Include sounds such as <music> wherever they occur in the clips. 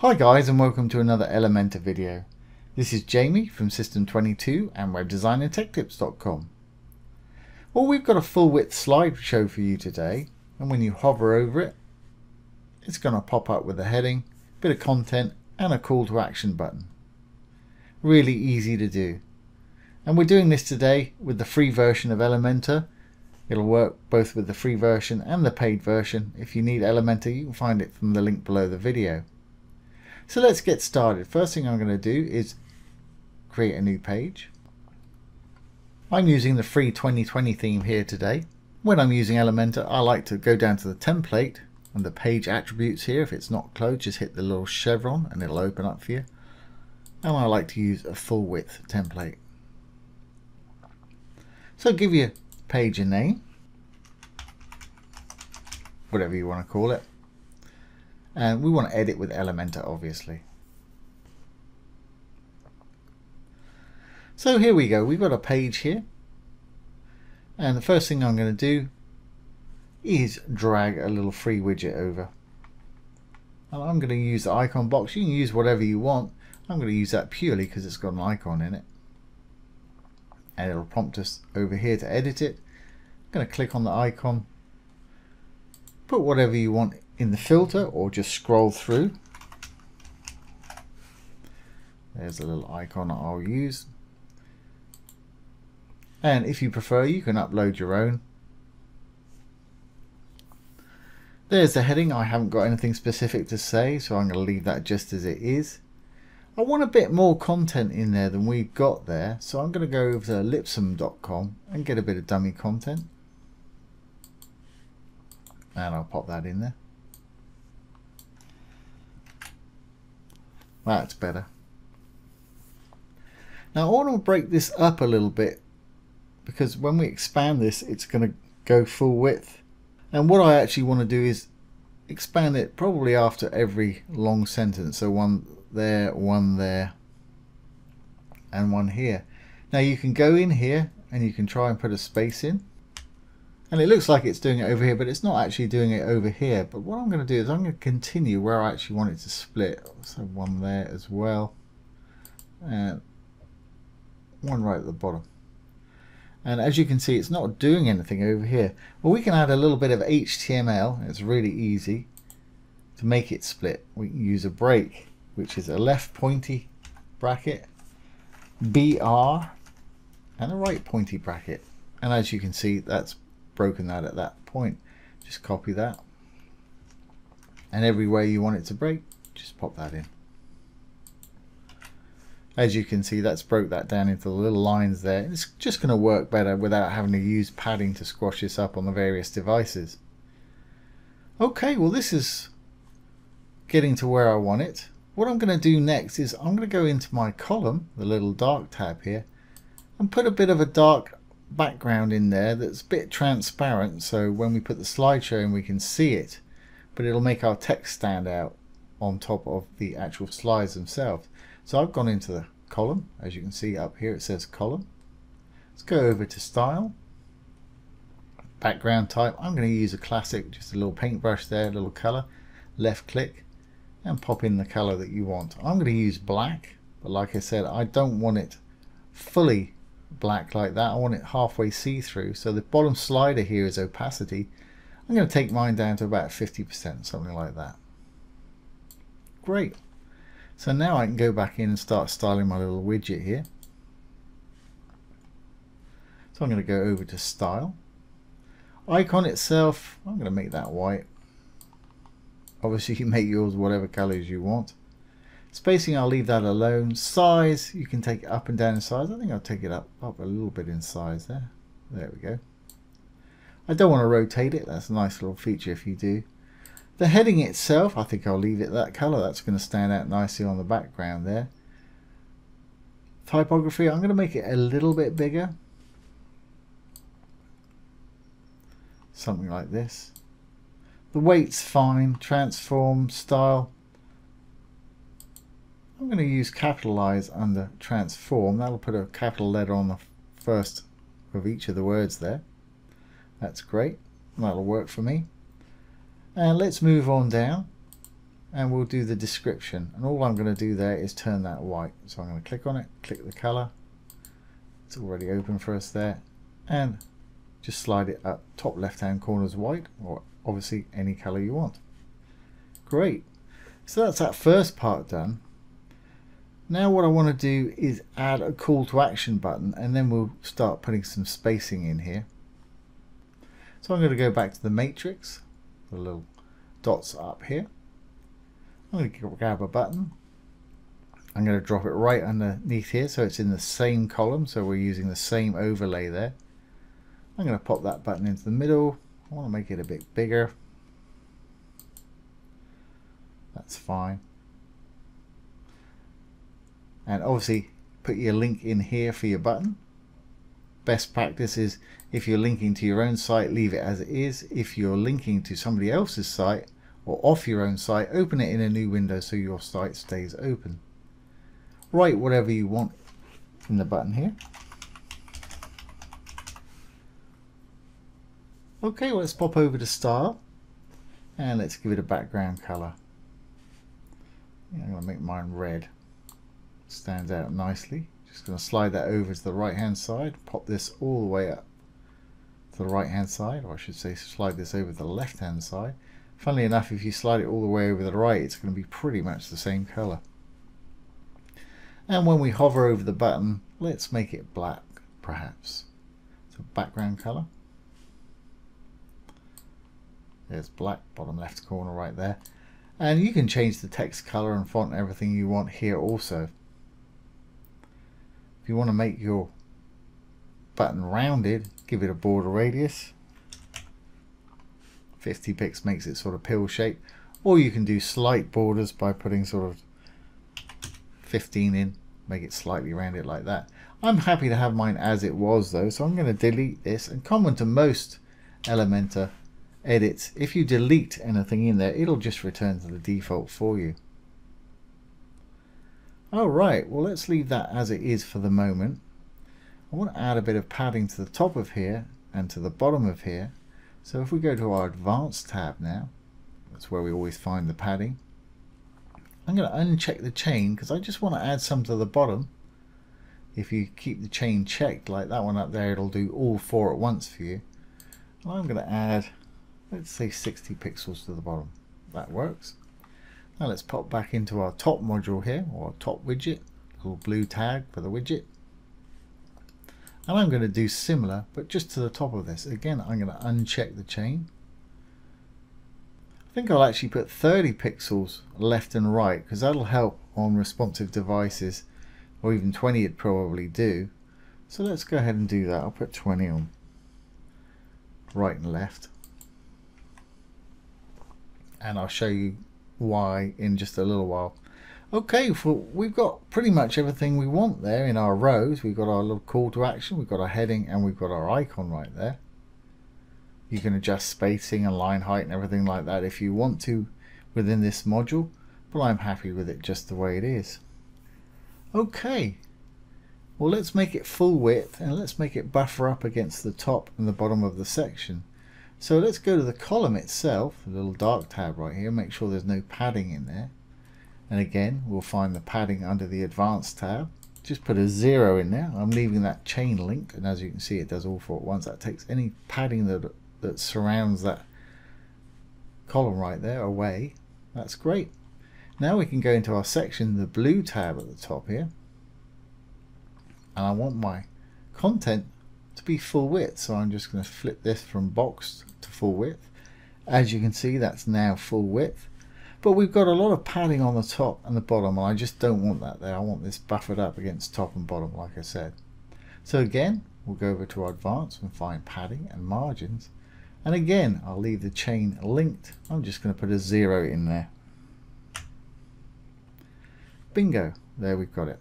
Hi guys and welcome to another Elementor video. This is Jamie from System22 and WebDesignAndTechTips.com. Well we've got a full width slideshow for you today and when you hover over it it's going to pop up with a heading, bit of content and a call to action button. Really easy to do. And we're doing this today with the free version of Elementor. It'll work both with the free version and the paid version. If you need Elementor you can find it from the link below the video. So let's get started. First thing I'm going to do is create a new page. I'm using the free 2020 theme here today. When I'm using Elementor I like to go down to the template and the page attributes here. If it's not closed just hit the little chevron and it'll open up for you. And I like to use a full width template. So give your page a name, whatever you want to call it. And we want to edit with Elementor obviously. So here we go, we've got a page here. And the first thing I'm going to do is drag a little free widget over. And I'm going to use the icon box. You can use whatever you want. I'm going to use that purely because it's got an icon in it. And it'll prompt us over here to edit it. I'm going to click on the icon. Put whatever you want in the filter or just scroll through. There's a little icon I'll use. And if you prefer, you can upload your own. There's the heading. I haven't got anything specific to say, so I'm going to leave that just as it is. I want a bit more content in there than we've got there, so I'm going to go over to lipsum.com and get a bit of dummy content. And I'll pop that in there. That's better. Now I want to break this up a little bit because when we expand this it's going to go full width. And what I actually want to do is expand it probably after every long sentence. So one there one there and one here. Now you can go in here and you can try and put a space in and it looks like it's doing it over here but it's not actually doing it over here. But what I'm going to do is I'm going to continue where I actually want it to split. So one there as well and one right at the bottom. And as you can see it's not doing anything over here. Well we can add a little bit of HTML it's really easy to make it split. We can use a break which is a left pointy bracket BR and a right pointy bracket. And as you can see that's broken that at that point. Just copy that. And everywhere you want it to break just pop that in. As you can see that's broke that down into the little lines there. It's just going to work better without having to use padding to squash this up on the various devices. Okay well this is getting to where I want it. What I'm going to do next is I'm going to go into my column the little dark tab here and put a bit of a dark background in there that's a bit transparent so when we put the slideshow in we can see it but it'll make our text stand out on top of the actual slides themselves so I've gone into the column. As you can see up here it says column. Let's go over to style. Background type. I'm going to use a classic, just a little paintbrush there, a little color. Left click and pop in the color that you want. I'm going to use black, but like I said, I don't want it fully black like that. I want it halfway see-through. So the bottom slider here is opacity. I'm going to take mine down to about 50%, something like that. Great. So now I can go back in and start styling my little widget here. So I'm going to go over to style. Icon itself, I'm going to make that white. Obviously <laughs> you can make yours whatever colors you want. Spacing I'll leave that alone. Size, you can take it up and down in size. I think I'll take it up, up a little bit in size there. There we go. I don't want to rotate it. That's a nice little feature if you do. The heading itself, I think I'll leave it that colour. That's going to stand out nicely on the background there. Typography, I'm going to make it a little bit bigger. Something like this. The weight's fine. Transform, style. I'm going to use capitalize under transform. That'll put a capital letter on the first of each of the words there. That's great. That'll work for me. And let's move on down. and we'll do the description and all I'm going to do there is turn that white so I'm going to click on it click the color it's already open for us there and just slide it up top left hand corners white or obviously any color you want great so that's that first part done now what I want to do is add a call to action button and then we'll start putting some spacing in here so I'm going to go back to the matrix the little dots up here I'm going to grab a button. I'm going to drop it right underneath here so it's in the same column so we're using the same overlay there. I'm going to pop that button into the middle. I want to make it a bit bigger. That's fine. And obviously put your link in here for your button. Best practice is if you're linking to your own site, leave it as it is. If you're linking to somebody else's site, or off your own site, open it in a new window so your site stays open. Write whatever you want in the button here. Okay, let's pop over to style and let's give it a background color. I'm going to make mine red. Stands out nicely. Just going to slide that over to the right hand side. Pop this all the way up to the right hand side, or I should say slide this over to the left hand side. Funnily enough, if you slide it all the way over the right, it's going to be pretty much the same color. And when we hover over the button, let's make it black, perhaps. So background color. There's black, bottom left corner right there. And you can change the text color and font and everything you want here also. If you want to make your button rounded, give it a border radius. 50 pix makes it sort of pill shape. Or you can do slight borders by putting sort of 15 in make it slightly rounded like that. I'm happy to have mine as it was though so I'm going to delete this. And common to most Elementor edits if you delete anything in there it'll just return to the default for you Oh, alright well let's leave that as it is for the moment I want to add a bit of padding to the top of here and to the bottom of here so if we go to our advanced tab now, that's where we always find the padding. I'm going to uncheck the chain because I just want to add some to the bottom. If you keep the chain checked like that one up there, it'll do all four at once for you. And I'm going to add, let's say 60 pixels to the bottom. That works. Now let's pop back into our top module here, or top widget, little blue tag for the widget. And I'm going to do similar but just to the top of this. Again I'm going to uncheck the chain. I think I'll actually put 30 pixels left and right because that'll help on responsive devices or even 20 it probably do. So let's go ahead and do that. I'll put 20 on right and left. And I'll show you why in just a little while Okay, well, we've got pretty much everything we want there in our rows. We've got our little call to action, we've got our heading, and we've got our icon right there. You can adjust spacing and line height and everything like that if you want to within this module, but I'm happy with it just the way it is. Okay, well let's make it full width and let's make it buffer up against the top and the bottom of the section. So let's go to the column itself, a little dark tab right here, make sure there's no padding in there. And again we'll find the padding under the advanced tab. Just put a zero in there. I'm leaving that chain link, and as you can see it does all four at once. That takes any padding that that surrounds that column right there away. That's great. Now we can go into our section the blue tab at the top here. And I want my content to be full width so I'm just going to flip this from boxed full width as you can see that's now full width but we've got a lot of padding on the top and the bottom and I just don't want that there. I want this buffered up against top and bottom like I said. So again, we'll go over to our advanced and find padding and margins. And again, I'll leave the chain linked. I'm just going to put a zero in there. Bingo, there we've got it.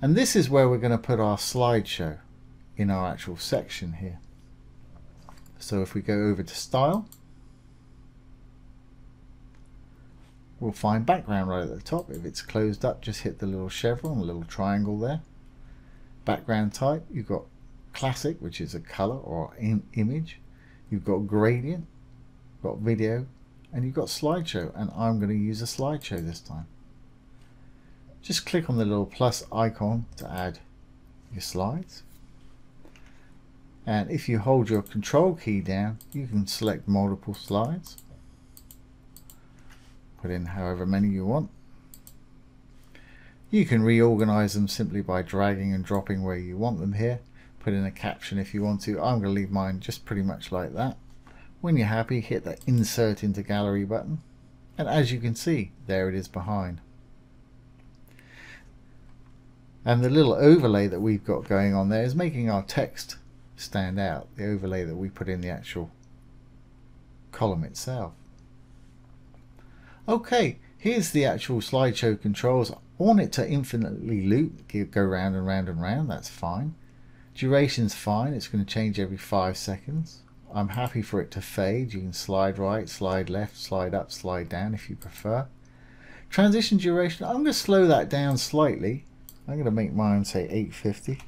And this is where we're going to put our slideshow in our actual section here. So if we go over to style, We'll find background right at the top. If it's closed up, just hit the little chevron, a little triangle there. Background type, you've got classic, which is a color or image. You've got gradient, got video, and you've got slideshow and I'm going to use a slideshow this time. Just click on the little plus icon to add your slides. And if you hold your control key down, you can select multiple slides. Put in however many you want. You can reorganize them simply by dragging and dropping where you want them here. Put in a caption if you want to. I'm going to leave mine just pretty much like that. When you're happy, hit the insert into gallery button. And as you can see, there it is behind. And the little overlay that we've got going on there is making our text stand out, the overlay that we put in the actual column itself. Okay, here's the actual slideshow controls. I want it to infinitely loop, go round and round and round, that's fine. Duration's fine, it's going to change every five seconds. I'm happy for it to fade. You can slide right, slide left, slide up, slide down if you prefer. Transition duration, I'm going to slow that down slightly I'm going to make mine say 850.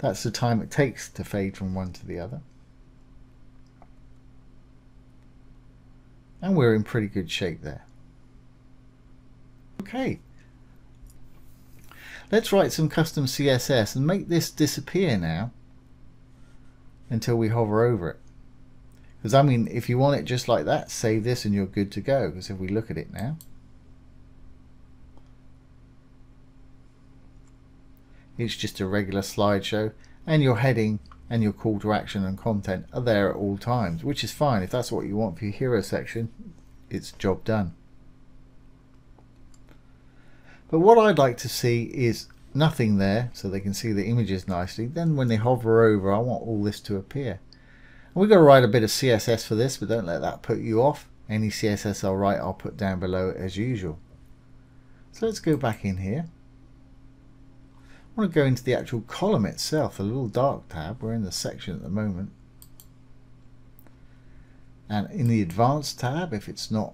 That's the time it takes to fade from one to the other. And we're in pretty good shape there. Okay. Let's write some custom CSS and make this disappear now until we hover over it. Because I mean, if you want it just like that, save this and you're good to go. Because if we look at it now, It's just a regular slideshow and your heading and your call to action and content are there at all times, which is fine. If that's what you want for your hero section, it's job done. But what I'd like to see is nothing there so they can see the images nicely. Then when they hover over, I want all this to appear. And we've got to write a bit of CSS for this, but don't let that put you off. Any CSS I'll write, I'll put down below as usual. So let's go back in here. Want to go into the actual column itself, the little dark tab. We're in the section at the moment. And in the advanced tab, if it's not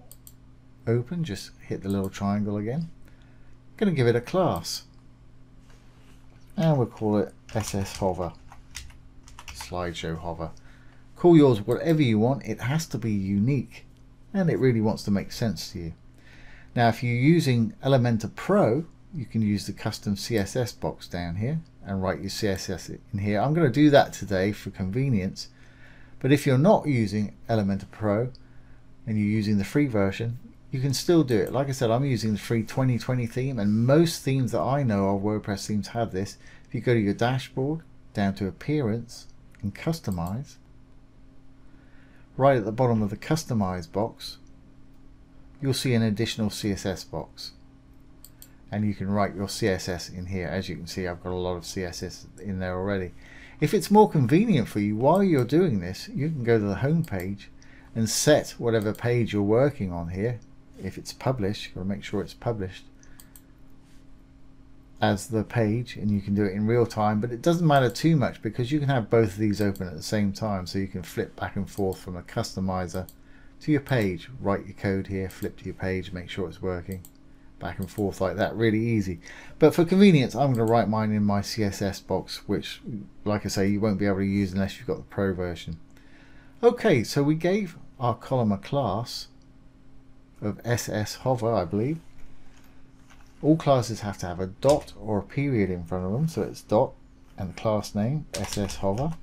open, just hit the little triangle again. I'm going to give it a class. And we'll call it SS Hover. Slideshow Hover. Call yours whatever you want. It has to be unique. And it really wants to make sense to you. Now, if you're using Elementor Pro, you can use the custom CSS box down here and write your CSS in here. I'm going to do that today for convenience. But if you're not using Elementor Pro and you're using the free version, you can still do it. Like I said, I'm using the free 2020 theme and most themes that I know of WordPress themes have this. If you go to your dashboard, down to appearance and customize, right at the bottom of the customize box, you'll see an additional CSS box and you can write your CSS in here. As you can see, I've got a lot of CSS in there already. If it's more convenient for you, while you're doing this, you can go to the home page and set whatever page you're working on here. If it's published, you've got to make sure it's published as the page and you can do it in real time but it doesn't matter too much because you can have both of these open at the same time so you can flip back and forth from a customizer to your page write your code here flip to your page make sure it's working back and forth like that really easy. But for convenience I'm going to write mine in my CSS box which like I say you won't be able to use unless you've got the pro version. Okay so we gave our column a class of SS hover I believe. All classes have to have a dot or a period in front of them so it's dot and class name SS hover.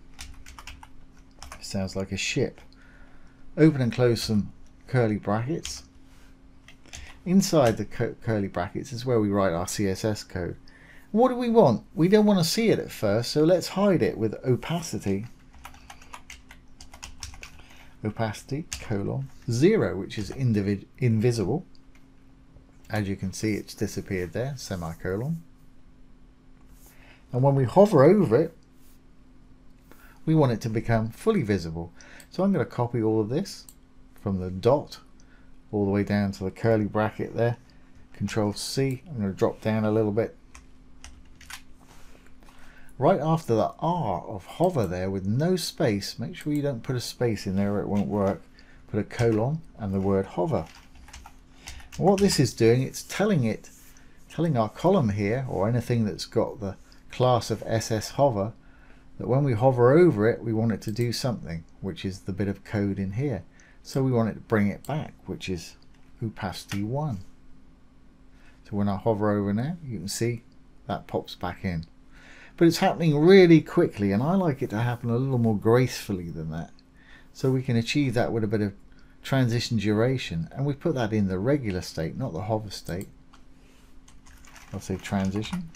Sounds like a ship. Open and close some curly brackets Inside the curly brackets is where we write our CSS code. What do we want? We don't want to see it at first, so let's hide it with opacity. Opacity colon zero, which is invisible. As you can see, it's disappeared there, semicolon. And when we hover over it, we want it to become fully visible. So I'm going to copy all of this from the dot all the way down to the curly bracket there. Control C. I'm going to drop down a little bit. Right after the R of hover there with no space, make sure you don't put a space in there it won't work. Put a colon and the word hover. And what this is doing, it's telling it, telling our column here or anything that's got the class of SS hover that when we hover over it we want it to do something which is the bit of code in here So we want it to bring it back, which is opacity 1. So when I hover over now, you can see that pops back in. But it's happening really quickly, and I like it to happen a little more gracefully than that. So we can achieve that with a bit of transition duration, and we put that in the regular state, not the hover state. I'll say transition.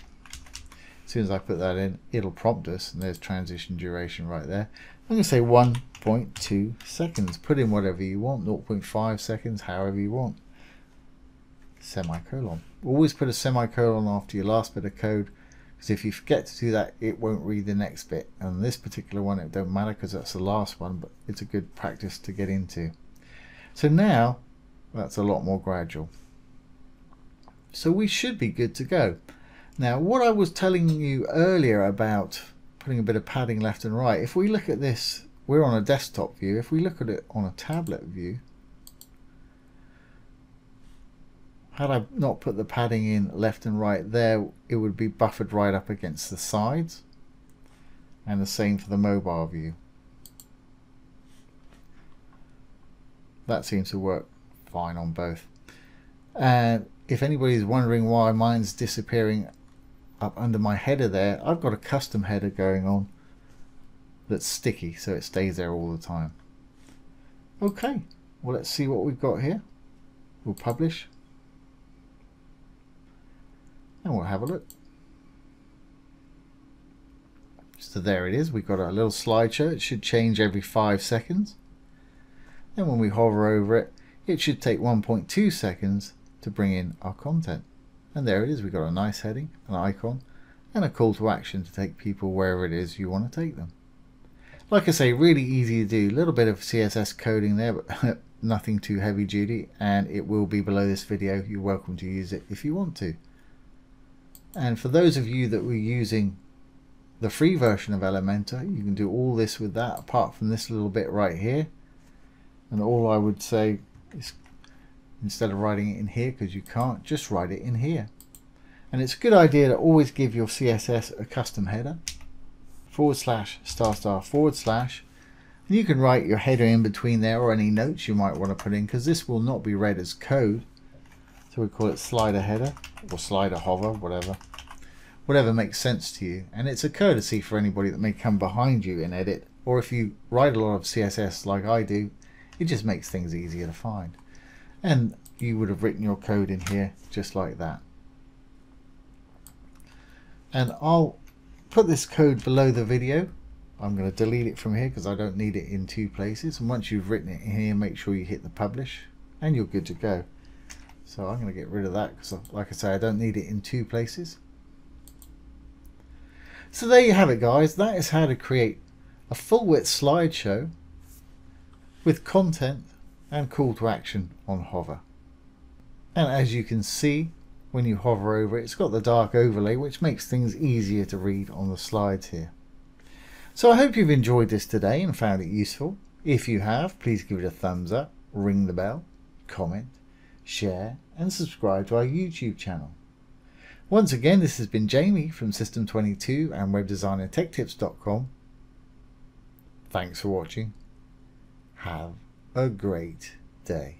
As soon as I put that in, it'll prompt us, and there's transition duration right there. I'm going to say 1.2 seconds. Put in whatever you want, 0.5 seconds, however you want. Semicolon. Always put a semicolon after your last bit of code, because if you forget to do that, it won't read the next bit. And this particular one, it don't matter because that's the last one, but it's a good practice to get into. So now, that's a lot more gradual. So we should be good to go. Now, what I was telling you earlier about putting a bit of padding left and right, if we look at this, we're on a desktop view. If we look at it on a tablet view, had I not put the padding in left and right there, it would be buffered right up against the sides. And the same for the mobile view. That seems to work fine on both. And if anybody's wondering why mine's disappearing up under my header there, I've got a custom header going on that's sticky so it stays there all the time. Okay, well let's see what we've got here. We'll publish and we'll have a look. So there it is, we've got a little slideshow, it should change every five seconds. Then when we hover over it, it should take 1.2 seconds to bring in our content. And there it is, we've got a nice heading, an icon, and a call to action to take people wherever it is you want to take them. Like I say, really easy to do, a little bit of CSS coding there, but <laughs> nothing too heavy duty, and it will be below this video. You're welcome to use it if you want to. And for those of you that were using the free version of Elementor, you can do all this with that, apart from this little bit right here. And all I would say is instead of writing it in here because you can't just write it in here. And it's a good idea to always give your CSS a custom header forward slash star star forward slash. And you can write your header in between there or any notes you might want to put in because this will not be read as code. So we call it slider header or slider hover whatever. Whatever makes sense to you. And it's a courtesy for anybody that may come behind you in edit or if you write a lot of CSS like I do it just makes things easier to find and you would have written your code in here just like that. And I'll put this code below the video. I'm going to delete it from here because I don't need it in two places. And once you've written it in here make sure you hit the publish and you're good to go. So I'm going to get rid of that because like I say I don't need it in two places. So there you have it guys. That is how to create a full width slideshow with content and call to action on hover. And as you can see, when you hover over it, it's got the dark overlay, which makes things easier to read on the slides here. So I hope you've enjoyed this today and found it useful. If you have, please give it a thumbs up, ring the bell, comment, share, and subscribe to our YouTube channel. Once again, this has been Jamie from System22 and WebDesignAndTechTips.com. Thanks for watching. Have a great day.